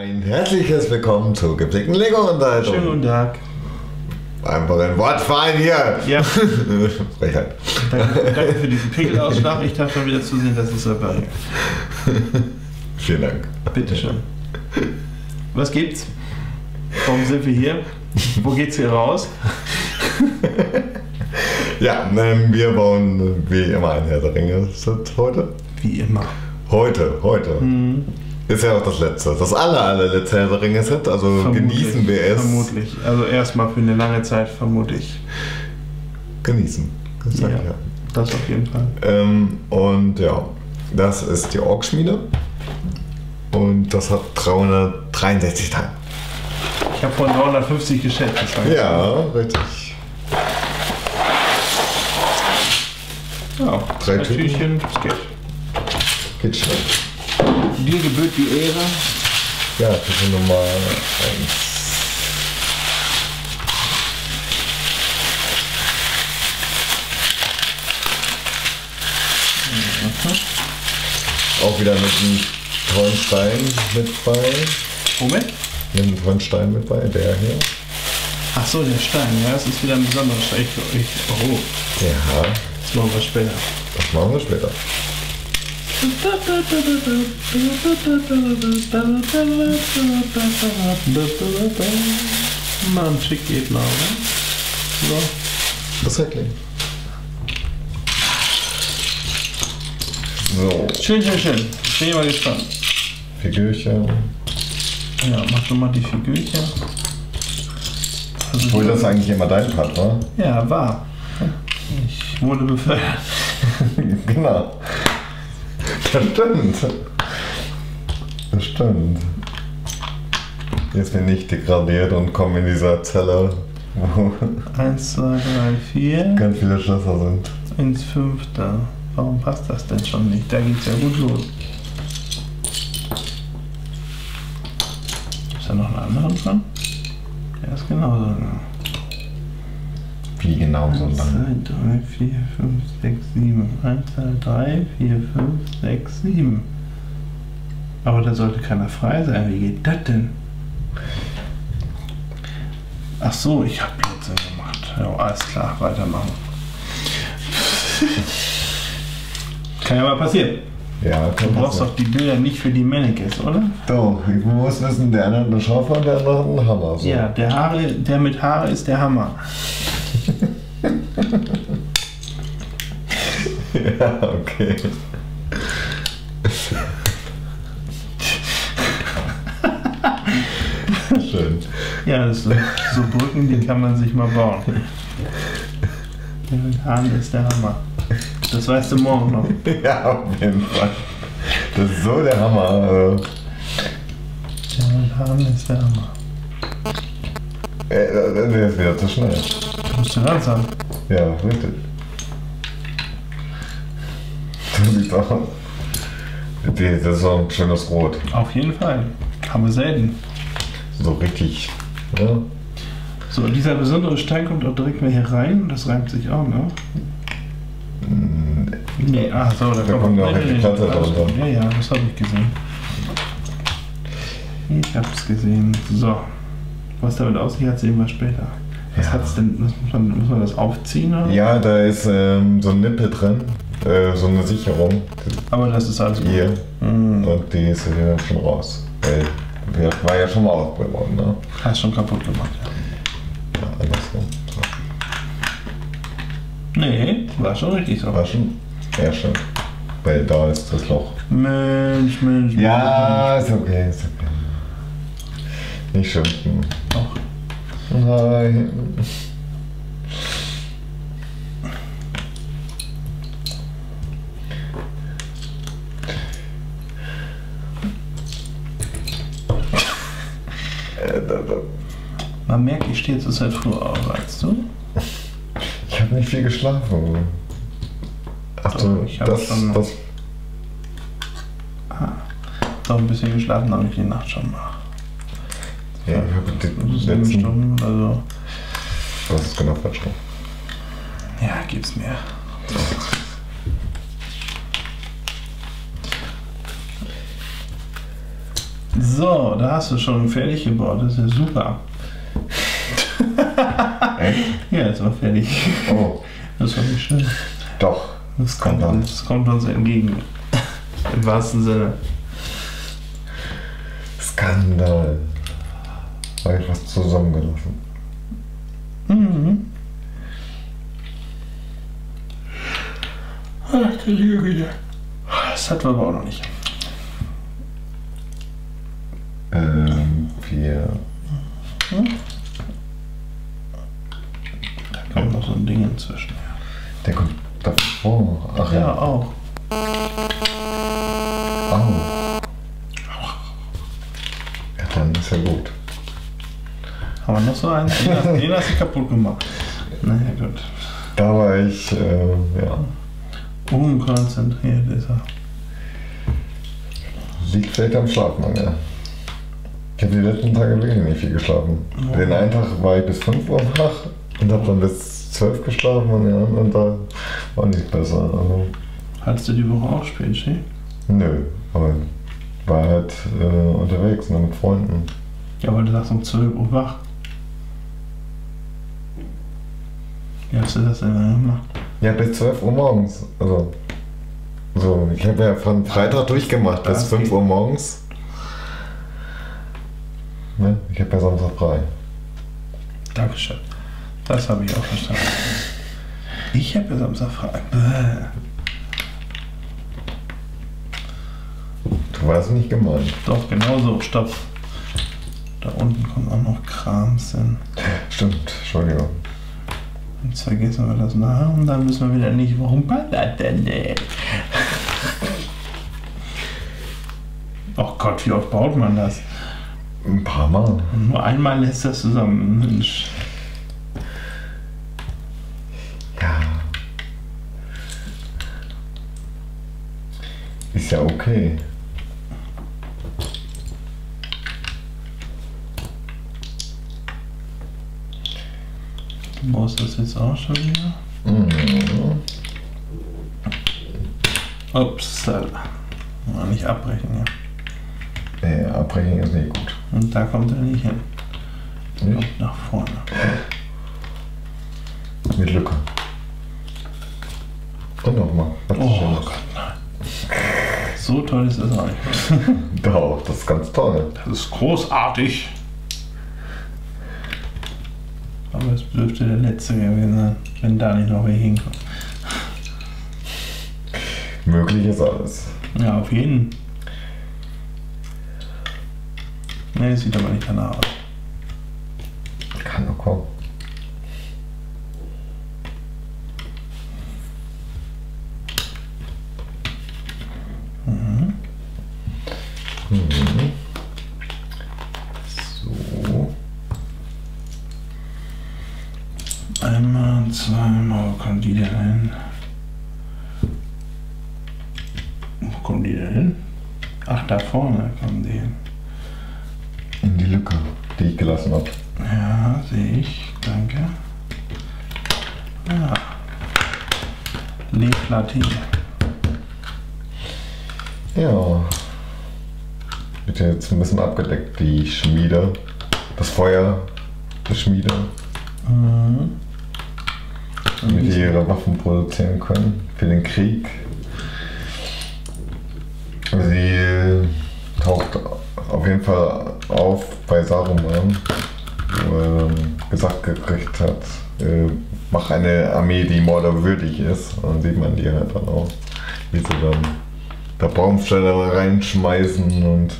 Ein herzliches Willkommen zur gepflegten Lego-Unterhaltung. Schönen guten Tag. Einfach ein Wortverein hier. Ja, Frechheit. danke, danke für diesen Pickelausschlag. Ich darf schon wieder zusehen, dass es repariert. Vielen Dank. Bitteschön. Was gibt's? Warum sind wir hier? Wo geht's hier raus? Ja, ähm, wir bauen wie immer ein Herr der Ringe-Set heute. Wie immer. Heute, heute. Hm, Ist ja auch das letzte. Das aller, allerletzte Herr der Ringe-Set. Also vermutlich, genießen wir es. Vermutlich. Also erstmal für eine lange Zeit, vermute ich. Genießen. Das Ja. ich ja. Das auf jeden Fall. Ähm, und ja, das ist die Orkschmiede. Und das hat 363 Teile. Ich habe vorhin 350 geschätzt. das war- Ja, richtig. ja. Drei Tüten. Tütchen, das geht. Geht schnell. Dir gebührt die Ehre. Ja, Tüte Nummer 1. Auch wieder mit einem tollen Stein mit bei. Moment. Mit einem tollen Stein mit bei, der hier. Ach so, der Stein. Ja, das ist wieder ein besonderer Stein. Ich, ich, oh, Ja, das machen wir später. das machen wir später. Mann, schick geht mal, oder? So. Das ist klingt. So, Schön, schön, schön. Ich bin mal gespannt. Figürchen. Ja, mach schon mal die Figürchen. Also, Obwohl das eigentlich immer dein Part war. ja, war. Ich wurde befördert. genau. Das stimmt. Das stimmt. Jetzt bin ich degradiert und komme in dieser Zelle, wo Eins, zwei, drei, vier. ganz viele Schlösser sind. Ins fünfte. Warum passt das denn schon nicht? Da geht's ja gut los. Ist da noch einen anderen von? Der ist genauso. Wie genau so 1, lang? 2, 3, 4, 5, 6, 7. 1, 2, 3, 4, 5, 6, 7. Aber da sollte keiner frei sein. Wie geht das denn? Ach so, ich habe Blödsinn gemacht. Ja, alles klar, weitermachen. Kann ja mal passieren. Ja, Du brauchst doch die Bilder nicht für die Mannequins, oder? Doch, ich muss wissen, der eine hat eine Schaufel und der andere hat einen Hammer. So. Ja, der, Haare, der mit Haare ist der Hammer. Ja okay. Schön. Ja, das sind so Brücken, die kann man sich mal bauen. Der mit Haaren ist der Hammer. Das weißt du morgen noch. Ja, auf jeden Fall. Das ist so der Hammer. Der mit Haaren ist der Hammer. Äh, Der ist wieder zu schnell. Du musst du langsam. Ja, richtig. Aus. Das ist auch ein schönes Rot. Auf jeden Fall. Haben wir selten. So richtig. Ja. So, dieser besondere Stein kommt auch direkt mal hier rein. Das reimt sich auch, ne? Nee, ach so, da, Da kommt ja auch nee, die Platte drunter. Ja, ja, das habe ich gesehen. Ich hab's gesehen. So. Was damit aussieht, sehen wir später. Was Ja. hat's denn? Muss man, muss man das aufziehen? Oder? ja, da ist ähm, so ein Nippel drin. Äh, so eine Sicherung. Aber das ist alles gut. Hier. Hm, Und die ist dann schon raus. Weil wir war ja schon mal ausgebaut, ne? hast schon kaputt gemacht, ja. Ja, andersrum. So. Nee, war schon richtig so. War schon. Ja, schon. Weil da ist das Loch. Mensch, Mensch. Ja, ist okay, ist okay. Nicht schimpfen. Doch. Nein. Man merkt, ich stehe zurzeit früher auf, weißt du? Ich habe nicht viel geschlafen. Ach Doch, so, ich hab das, schon- das. Doch ein bisschen geschlafen, aber ich die Nacht schon mal. Die letzten. Stunden, also. Was ist genau falsch rum? Ja, gib's mir. So, da hast du schon fertig gebaut. Das ist ja super. Echt? Ja, ist auch fertig. Oh, Das war nicht schön. doch. Das kommt, uns, das kommt uns entgegen. Im wahrsten Sinne. Skandal. Habe ich was zusammengelassen. Mhm. Ach, der liebe Güte. Das hatten wir aber auch noch nicht. Ähm, wir. Da kommt noch so ein Ding inzwischen. Der kommt davor. Ach Ja, ja. auch. Au. Ja, dann ist ja gut. Haben wir noch so einen? Den hast, den hast du kaputt gemacht. Naja, gut. Da war ich, äh, ja. Unkonzentriert ist er. Liegt vielleicht am Schlafmangel. Ich habe die letzten Tage wirklich nicht viel geschlafen. Oh. Den einen Tag war ich bis 5 Uhr wach und habe dann bis 12 geschlafen und den anderen Tag war nicht besser. Also, Hattest du die Woche auch Spätschicht? nö, aber war halt äh, unterwegs ne, mit Freunden. Ja, weil du sagst um 12 Uhr wach. Wie hast du das denn gemacht? Ja, bis 12 Uhr morgens. Also, so, ich habe ja von Freitag durchgemacht bis Das 5 geht. Uhr morgens. Ne? Ich habe ja Samstag frei. Dankeschön. Das habe ich auch verstanden. Ich habe ja Samstag frei. Bäh. Du warst nicht gemeint. Doch, genau so. Stopp. Da unten kommt auch noch Krams hin. Stimmt, Entschuldigung. Jetzt vergessen wir das nachher und dann wissen wir wieder nicht, warum ballert denn nicht. Oh Gott, wie oft baut man das? Ein paar Mal. Nur einmal lässt das zusammen. Mensch. Ja. Ist ja okay. Du baust das jetzt auch schon wieder? Mhm. Ups, mal nicht abbrechen, ja. Nee, abbrechen ist nicht gut. Und da kommt er nicht hin. Nicht? Kommt nach vorne. Mit Lücke. Und nochmal. Oh. Gott, nein. So toll ist das auch nicht. Doch, das ist ganz toll. Das ist großartig. Aber es dürfte der letzte gewesen sein, wenn da nicht noch wer hinkommt. Möglich ist alles. Ja, auf jeden. Ne, sieht aber nicht danach aus. Kann doch kommen. Mhm. Mhm. So. Einmal, zweimal, wo kommen die denn hin? Wo kommen die denn hin? Ach, da vorne kommen die hin. In die Lücke, die ich gelassen habe. Ja, sehe ich. Danke. Ja. Lebplatine. Ja. Wird jetzt ein bisschen abgedeckt, die Schmiede. Das Feuer der Schmiede, Mhm. Damit die ihre Waffen produzieren können für den Krieg. Sie taucht auf jeden Fall auf bei Saruman, wo er gesagt gekriegt hat, äh, mach eine Armee, die Mordor würdig ist. Und dann sieht man die halt dann auch, wie sie dann da Baumstämme reinschmeißen und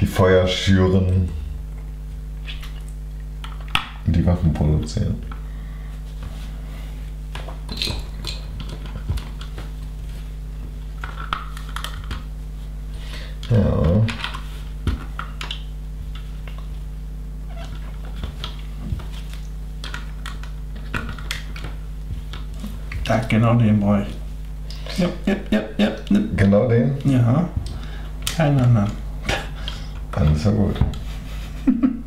die Feuer schüren und die Waffen produzieren. Ja. Ja, genau den brauche ich. Ja, ja, ja, ja. ne. Genau den? Ja. Keinen anderen. Dann ist ja gut.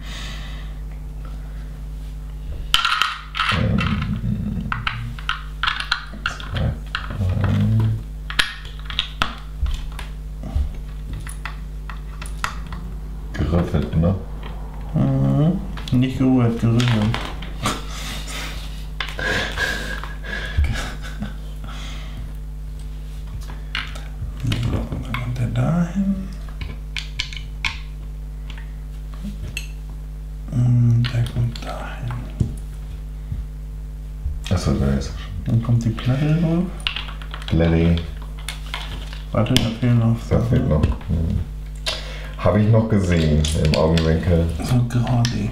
Achso, da ist Dann kommt die Platte drauf. Larry. Warte, da fehlen noch. Da fehlt noch. Hm. Habe ich noch gesehen im Augenwinkel. So gerade.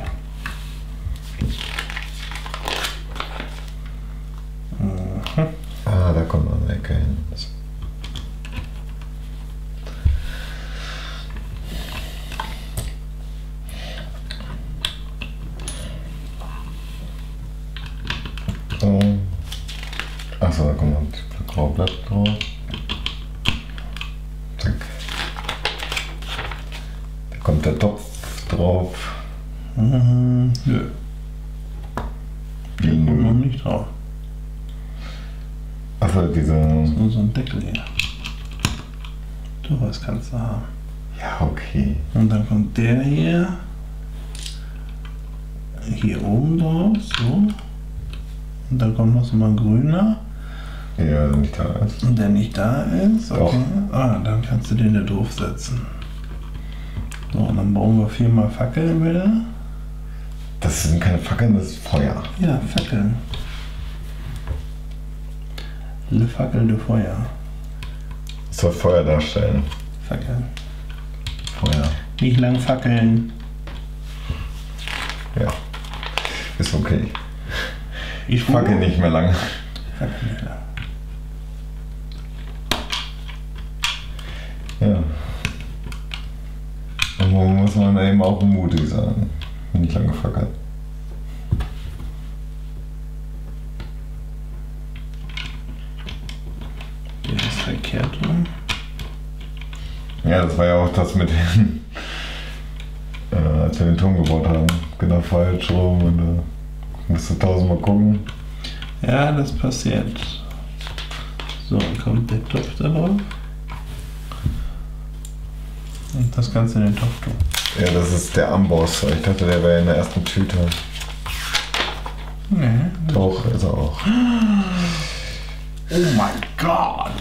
Mhm. Ah, da kommt noch eine Ecke hin. So. Achso, da kommt noch ein Graublatt drauf. Zack. Da kommt der Topf drauf. Mhm. Nö, Wie kommt noch nicht drauf. Achso, diese. Nur so ein Deckel hier. Du was kannst du haben. Ja, okay. Und dann kommt der hier. Hier oben drauf, so. Und dann kommt noch so mal ein grüner. Ja, nicht da ist. Und der nicht da ist. Doch. Okay. Ah, dann kannst du den da drauf setzen. So, und dann bauen wir viermal Fackeln wieder. Das sind keine Fackeln, das ist Feuer. Ja, Fackeln. Le Fackel de Feuer. Das soll Feuer darstellen. Fackeln. Feuer. Nicht lang fackeln. Ja. Ist okay. Ich Fackel nicht mehr lang. Fackel nicht lang. Ja. Und wo muss man eben auch mutig sein. Nicht lange fackeln. Hier ist verkehrt rum. Ja, das war ja auch das mit den. Äh, als wir den Turm gebaut haben. Genau falsch rum und da musst du tausendmal gucken. Ja, das passiert. So, dann kommt der Topf da drauf. Und das Ganze in den Topf tun. Ja, das ist der Amboss. Ich dachte, der wäre in der ersten Tüte. Nee. Doch, ist er auch. Oh mein Gott!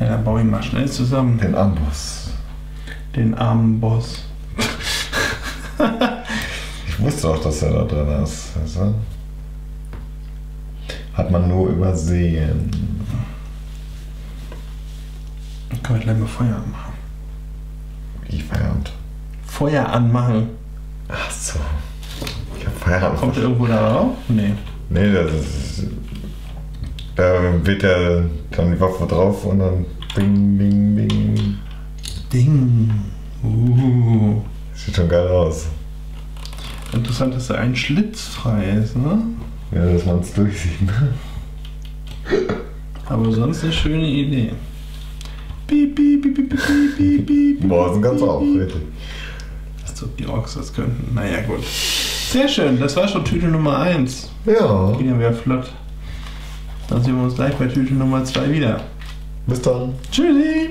Ja, dann baue ich mal schnell zusammen. Den Amboss. Den armen Boss. Ich wusste auch, dass er da drin ist. Also, hat man nur übersehen. Dann können wir gleich mal Feuer anmachen. Wie Feierabend. Feuer anmachen. Ach so. Ich hab Feierabend. Kommt der irgendwo da drauf? Nee. Nee, das ist. Da wird ja dann die Waffe drauf und dann bing, bing, bing. Ding. Uh. Sieht schon geil aus. Interessant, dass da ein Schlitz frei ist, ne? Ja, dass man es durchsieht. Ne? Aber sonst eine schöne Idee. Piep, piep, piep, piep, piep, piep, piep. Sind ganz auch, richtig. Als ob die Orks das könnten. Naja, gut. Sehr schön, das war schon Tüte Nummer 1. Ja, Ging ja wieder flott. Dann sehen wir uns gleich bei Tüte Nummer 2 wieder. bis dann. Tschüssi!